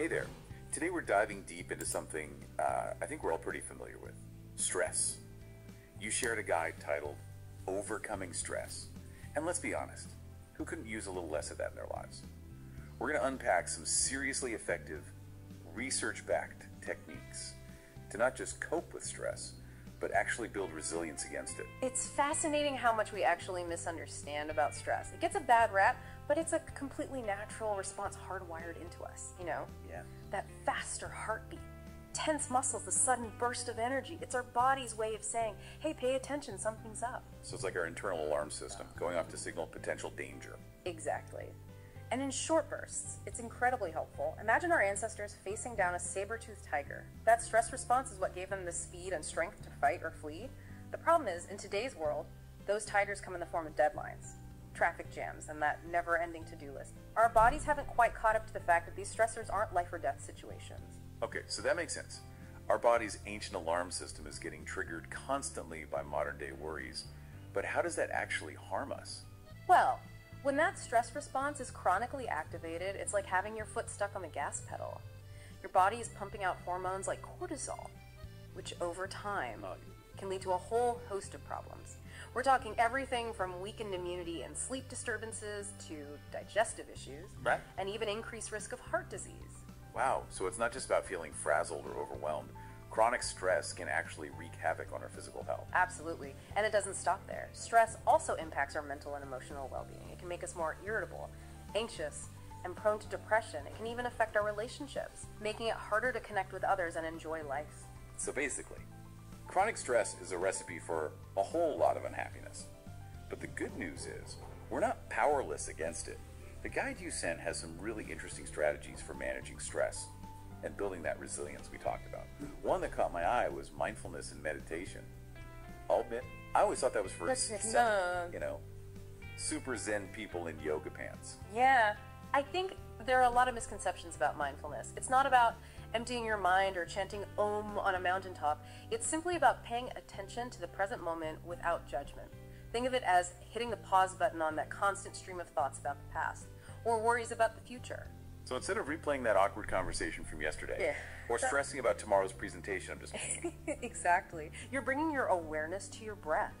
Hey there. Today we're diving deep into something uh, I think we're all pretty familiar with stress. You shared a guide titled Overcoming Stress. And let's be honest, who couldn't use a little less of that in their lives? We're going to unpack some seriously effective, research backed techniques to not just cope with stress, but actually build resilience against it. It's fascinating how much we actually misunderstand about stress. It gets a bad rap, but it's a completely natural response hardwired into us, you know? Yeah. That faster heartbeat, tense muscles, the sudden burst of energy. It's our body's way of saying, hey, pay attention, something's up. So it's like our internal alarm system going off to signal potential danger. Exactly. And in short bursts, it's incredibly helpful. Imagine our ancestors facing down a saber toothed tiger. That stress response is what gave them the speed and strength to fight or flee. The problem is, in today's world, those tigers come in the form of deadlines, traffic jams, and that never ending to do list. Our bodies haven't quite caught up to the fact that these stressors aren't life or death situations. Okay, so that makes sense. Our body's ancient alarm system is getting triggered constantly by modern day worries. But how does that actually harm us? Well, when that stress response is chronically activated, it's like having your foot stuck on the gas pedal. Your body is pumping out hormones like cortisol, which over time can lead to a whole host of problems. We're talking everything from weakened immunity and sleep disturbances to digestive issues, Right. and even increased risk of heart disease. Wow, so it's not just about feeling frazzled or overwhelmed. Chronic stress can actually wreak havoc on our physical health. Absolutely. And it doesn't stop there. Stress also impacts our mental and emotional well being. It can make us more irritable, anxious, and prone to depression. It can even affect our relationships, making it harder to connect with others and enjoy life. So basically, chronic stress is a recipe for a whole lot of unhappiness. But the good news is, we're not powerless against it. The guide you sent has some really interesting strategies for managing stress and building that resilience we talked about. One that caught my eye was mindfulness and meditation. I'll admit, I always thought that was for, you know, super zen people in yoga pants. Yeah, I think there are a lot of misconceptions about mindfulness. It's not about emptying your mind or chanting Om on a mountaintop. It's simply about paying attention to the present moment without judgment. Think of it as hitting the pause button on that constant stream of thoughts about the past or worries about the future. So instead of replaying that awkward conversation from yesterday Yeah. or stressing about tomorrow's presentation, I'm just exactly. You're bringing your awareness to your breath,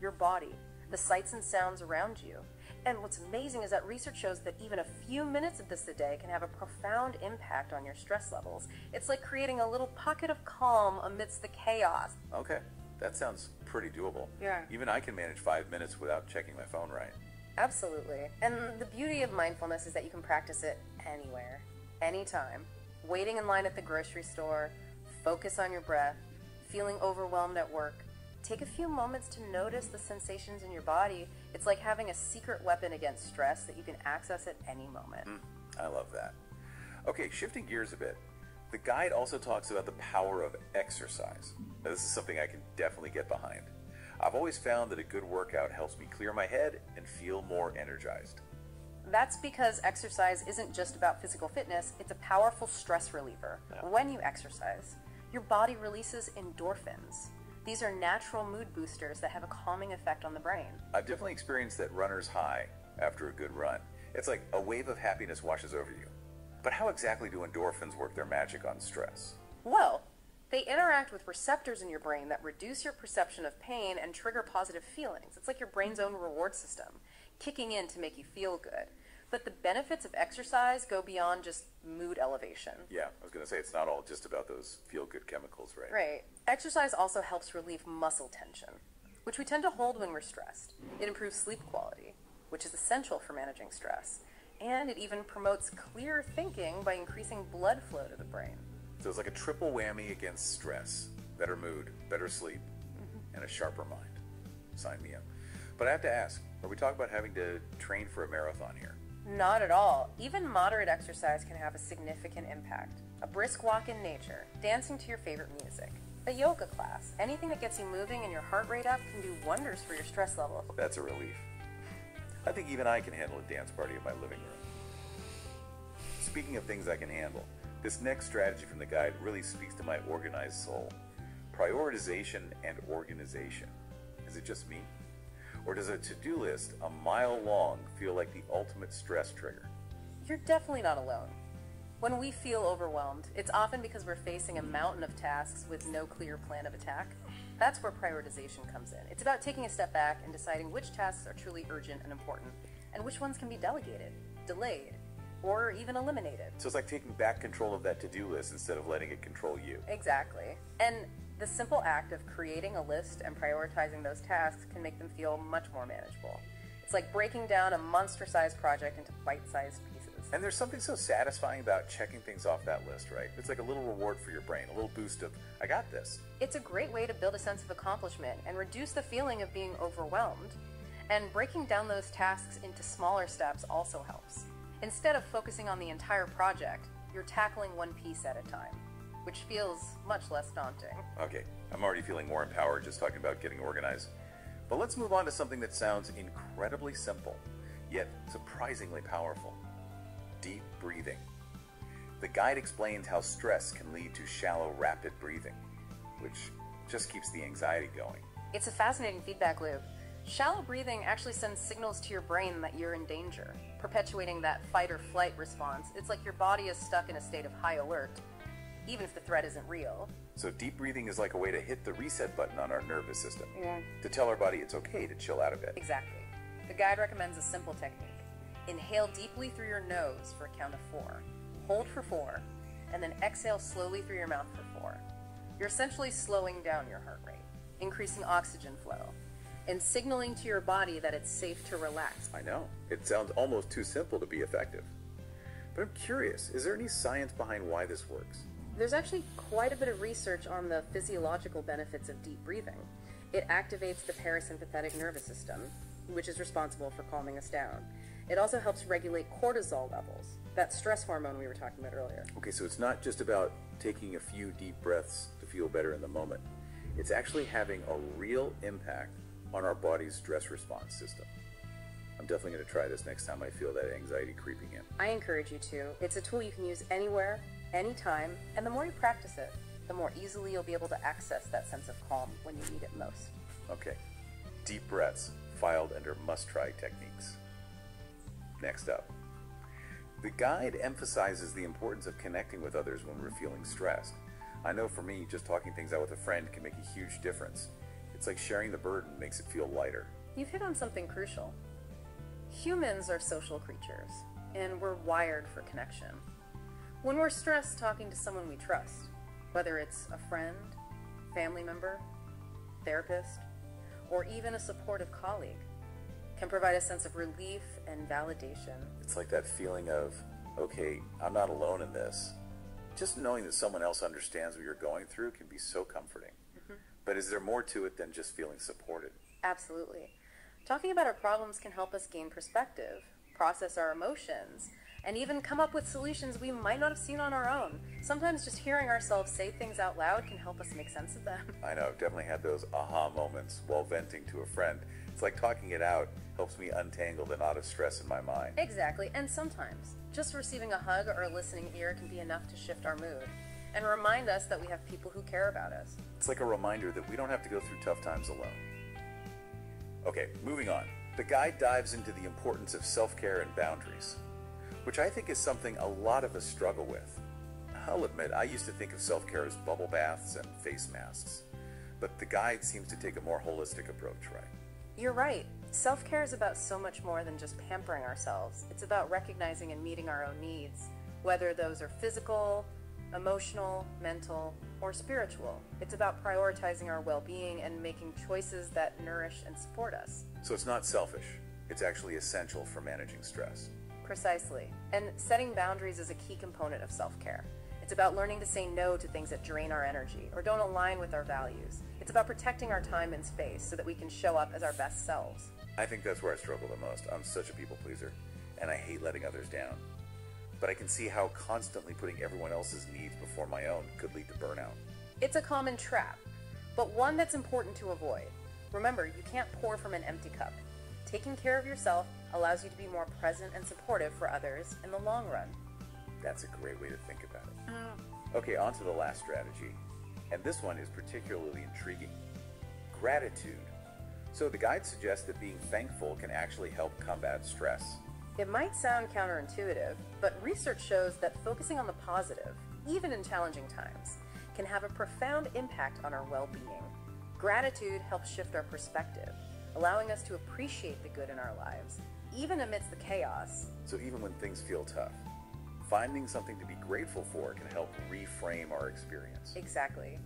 your body, the sights and sounds around you. And what's amazing is that research shows that even a few minutes of this a day can have a profound impact on your stress levels. It's like creating a little pocket of calm amidst the chaos. Okay, that sounds pretty doable. Yeah. Even I can manage five minutes without checking my phone right. Absolutely. And the beauty of mindfulness is that you can practice it anywhere, anytime. Waiting in line at the grocery store, focus on your breath, feeling overwhelmed at work. Take a few moments to notice the sensations in your body. It's like having a secret weapon against stress that you can access at any moment. Mm, I love that. Okay, shifting gears a bit. The guide also talks about the power of exercise. Now, this is something I can definitely get behind. I've always found that a good workout helps me clear my head and feel more energized. That's because exercise isn't just about physical fitness, it's a powerful stress reliever. Yeah. When you exercise, your body releases endorphins. These are natural mood boosters that have a calming effect on the brain. I've definitely experienced that runner's high after a good run. It's like a wave of happiness washes over you. But how exactly do endorphins work their magic on stress? Well, they interact with receptors in your brain that reduce your perception of pain and trigger positive feelings. It's like your brain's own reward system, kicking in to make you feel good. But the benefits of exercise go beyond just mood elevation. Yeah, I was going to say it's not all just about those feel good chemicals, right? Right. Exercise also helps relieve muscle tension, which we tend to hold when we're stressed. It improves sleep quality, which is essential for managing stress. And it even promotes clear thinking by increasing blood flow to the brain. So it's like a triple whammy against stress better mood, better sleep, mm-hmm. and a sharper mind. Sign me up. But I have to ask are we talking about having to train for a marathon here? Not at all. Even moderate exercise can have a significant impact. A brisk walk in nature, dancing to your favorite music, a yoga class, anything that gets you moving and your heart rate up can do wonders for your stress level. That's a relief. I think even I can handle a dance party in my living room. Speaking of things I can handle, this next strategy from the guide really speaks to my organized soul. Prioritization and organization. Is it just me? Or does a to do list a mile long feel like the ultimate stress trigger? You're definitely not alone. When we feel overwhelmed, it's often because we're facing a mountain of tasks with no clear plan of attack. That's where prioritization comes in. It's about taking a step back and deciding which tasks are truly urgent and important, and which ones can be delegated, delayed, or even eliminated. So it's like taking back control of that to do list instead of letting it control you. Exactly. And the simple act of creating a list and prioritizing those tasks can make them feel much more manageable. It's like breaking down a monster sized project into bite sized pieces. And there's something so satisfying about checking things off that list, right? It's like a little reward for your brain, a little boost of, I got this. It's a great way to build a sense of accomplishment and reduce the feeling of being overwhelmed. And breaking down those tasks into smaller steps also helps. Instead of focusing on the entire project, you're tackling one piece at a time, which feels much less daunting. Okay, I'm already feeling more empowered just talking about getting organized. But let's move on to something that sounds incredibly simple, yet surprisingly powerful deep breathing. The guide explains how stress can lead to shallow, rapid breathing, which just keeps the anxiety going. It's a fascinating feedback loop. Shallow breathing actually sends signals to your brain that you're in danger, perpetuating that fight or flight response. It's like your body is stuck in a state of high alert, even if the threat isn't real. So, deep breathing is like a way to hit the reset button on our nervous system yeah. to tell our body it's okay to chill out a bit. Exactly. The guide recommends a simple technique Inhale deeply through your nose for a count of four. Hold for four, and then exhale slowly through your mouth for four. You're essentially slowing down your heart rate, increasing oxygen flow, and signaling to your body that it's safe to relax. I know. It sounds almost too simple to be effective. But I'm curious, is there any science behind why this works? There's actually quite a bit of research on the physiological benefits of deep breathing. It activates the parasympathetic nervous system, which is responsible for calming us down. It also helps regulate cortisol levels, that stress hormone we were talking about earlier. Okay, so it's not just about taking a few deep breaths to feel better in the moment. It's actually having a real impact on our body's stress response system. I'm definitely going to try this next time I feel that anxiety creeping in. I encourage you to. It's a tool you can use anywhere, anytime, and the more you practice it, the more easily you'll be able to access that sense of calm when you need it most. Okay. Deep breaths filed under must try techniques. Next up, the guide emphasizes the importance of connecting with others when we're feeling stressed. I know for me, just talking things out with a friend can make a huge difference. It's like sharing the burden makes it feel lighter. You've hit on something crucial. Humans are social creatures, and we're wired for connection. When we're stressed, talking to someone we trust, whether it's a friend, family member, therapist, or even a supportive colleague, can provide a sense of relief and validation. It's like that feeling of, okay, I'm not alone in this. Just knowing that someone else understands what you're going through can be so comforting. Mm-hmm. But is there more to it than just feeling supported? Absolutely. Talking about our problems can help us gain perspective, process our emotions, and even come up with solutions we might not have seen on our own. Sometimes just hearing ourselves say things out loud can help us make sense of them. I know, I've definitely had those aha moments while venting to a friend. It's like talking it out helps me untangle the knot of stress in my mind. Exactly, and sometimes just receiving a hug or a listening ear can be enough to shift our mood and remind us that we have people who care about us. It's like a reminder that we don't have to go through tough times alone. Okay, moving on. The guide dives into the importance of self care and boundaries which I think is something a lot of us struggle with. I'll admit, I used to think of self care as bubble baths and face masks, but the guide seems to take a more holistic approach, right? You're right. Self care is about so much more than just pampering ourselves. It's about recognizing and meeting our own needs, whether those are physical, emotional, mental, or spiritual. It's about prioritizing our well being and making choices that nourish and support us. So it's not selfish, it's actually essential for managing stress. Precisely. And setting boundaries is a key component of self care. It's about learning to say no to things that drain our energy or don't align with our values. It's about protecting our time and space so that we can show up as our best selves. I think that's where I struggle the most. I'm such a people pleaser, and I hate letting others down. But I can see how constantly putting everyone else's needs before my own could lead to burnout. It's a common trap, but one that's important to avoid. Remember, you can't pour from an empty cup. Taking care of yourself allows you to be more present and supportive for others in the long run. That's a great way to think about it. Mm. Okay, on to the last strategy. And this one is particularly intriguing gratitude. So, the guide suggests that being thankful can actually help combat stress. It might sound counterintuitive, but research shows that focusing on the positive, even in challenging times, can have a profound impact on our well being. Gratitude helps shift our perspective, allowing us to appreciate the good in our lives, even amidst the chaos. So even when things feel tough, finding something to be grateful for can help reframe our experience. Exactly.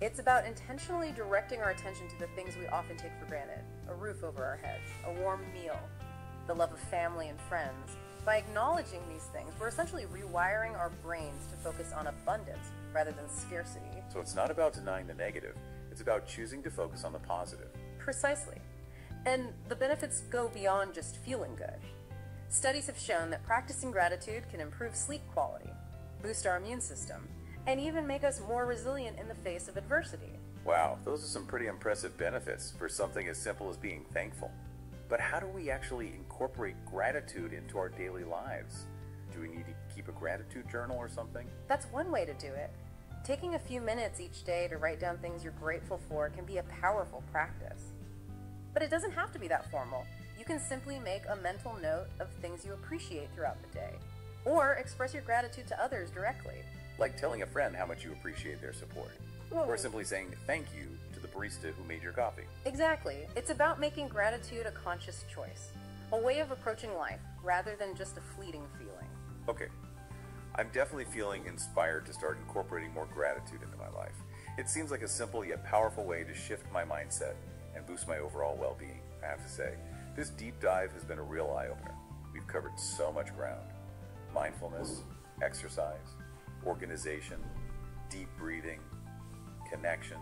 It's about intentionally directing our attention to the things we often take for granted a roof over our heads, a warm meal, the love of family and friends. By acknowledging these things, we're essentially rewiring our brains to focus on abundance rather than scarcity. So it's not about denying the negative, it's about choosing to focus on the positive. Precisely. And the benefits go beyond just feeling good. Studies have shown that practicing gratitude can improve sleep quality, boost our immune system, and even make us more resilient in the face of adversity. Wow, those are some pretty impressive benefits for something as simple as being thankful. But how do we actually incorporate gratitude into our daily lives? Do we need to keep a gratitude journal or something? That's one way to do it. Taking a few minutes each day to write down things you're grateful for can be a powerful practice. But it doesn't have to be that formal. You can simply make a mental note of things you appreciate throughout the day, or express your gratitude to others directly. Like telling a friend how much you appreciate their support, or simply saying thank you to the barista who made your coffee. Exactly. It's about making gratitude a conscious choice, a way of approaching life rather than just a fleeting feeling. Okay, I'm definitely feeling inspired to start incorporating more gratitude into my life. It seems like a simple yet powerful way to shift my mindset and boost my overall well being, I have to say. This deep dive has been a real eye opener. We've covered so much ground mindfulness, exercise, organization, deep breathing, connection,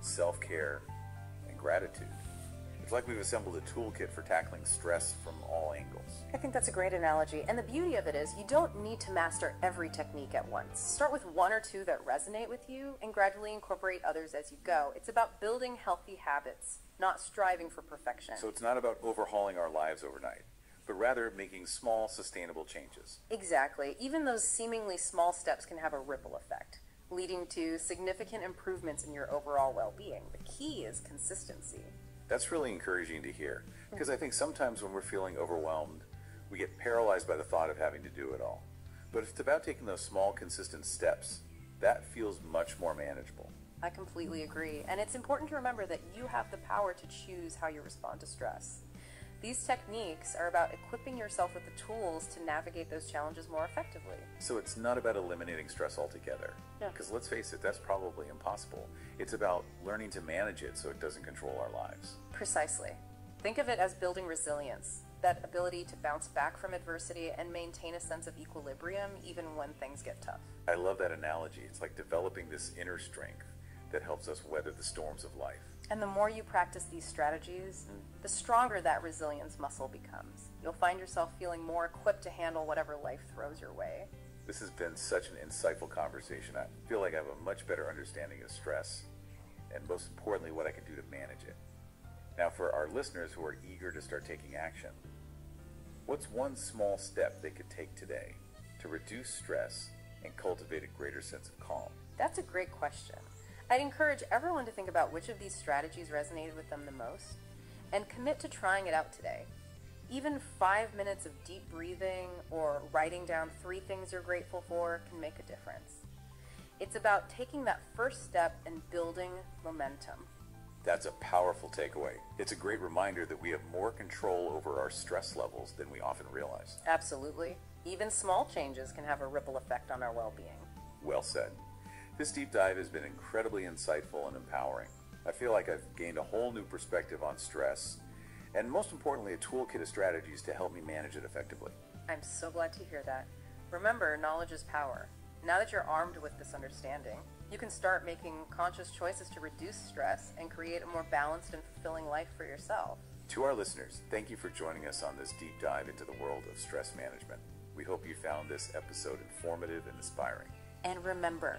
self care, and gratitude. It's like we've assembled a toolkit for tackling stress from all angles. I think that's a great analogy. And the beauty of it is you don't need to master every technique at once. Start with one or two that resonate with you and gradually incorporate others as you go. It's about building healthy habits, not striving for perfection. So it's not about overhauling our lives overnight, but rather making small, sustainable changes. Exactly. Even those seemingly small steps can have a ripple effect, leading to significant improvements in your overall well being. The key is consistency. That's really encouraging to hear because I think sometimes when we're feeling overwhelmed, we get paralyzed by the thought of having to do it all. But if it's about taking those small, consistent steps, that feels much more manageable. I completely agree. And it's important to remember that you have the power to choose how you respond to stress. These techniques are about equipping yourself with the tools to navigate those challenges more effectively. So it's not about eliminating stress altogether. Because let's face it, that's probably impossible. It's about learning to manage it so it doesn't control our lives. Precisely. Think of it as building resilience, that ability to bounce back from adversity and maintain a sense of equilibrium even when things get tough. I love that analogy. It's like developing this inner strength that helps us weather the storms of life. And the more you practice these strategies, mm. the stronger that resilience muscle becomes. You'll find yourself feeling more equipped to handle whatever life throws your way. This has been such an insightful conversation. I feel like I have a much better understanding of stress and, most importantly, what I can do to manage it. Now, for our listeners who are eager to start taking action, what's one small step they could take today to reduce stress and cultivate a greater sense of calm? That's a great question. I'd encourage everyone to think about which of these strategies resonated with them the most and commit to trying it out today. Even five minutes of deep breathing or writing down three things you're grateful for can make a difference. It's about taking that first step and building momentum. That's a powerful takeaway. It's a great reminder that we have more control over our stress levels than we often realize. Absolutely. Even small changes can have a ripple effect on our well being. Well said. This deep dive has been incredibly insightful and empowering. I feel like I've gained a whole new perspective on stress, and most importantly, a toolkit of strategies to help me manage it effectively. I'm so glad to hear that. Remember, knowledge is power. Now that you're armed with this understanding, you can start making conscious choices to reduce stress and create a more balanced and fulfilling life for yourself. To our listeners, thank you for joining us on this deep dive into the world of stress management. We hope you found this episode informative and inspiring. And remember,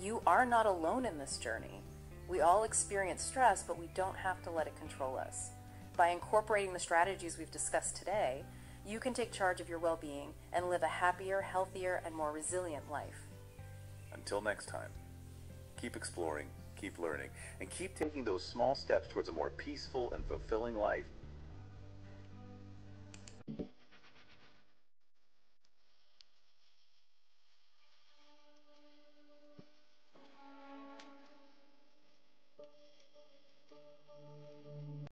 you are not alone in this journey. We all experience stress, but we don't have to let it control us. By incorporating the strategies we've discussed today, you can take charge of your well being and live a happier, healthier, and more resilient life. Until next time, keep exploring, keep learning, and keep taking those small steps towards a more peaceful and fulfilling life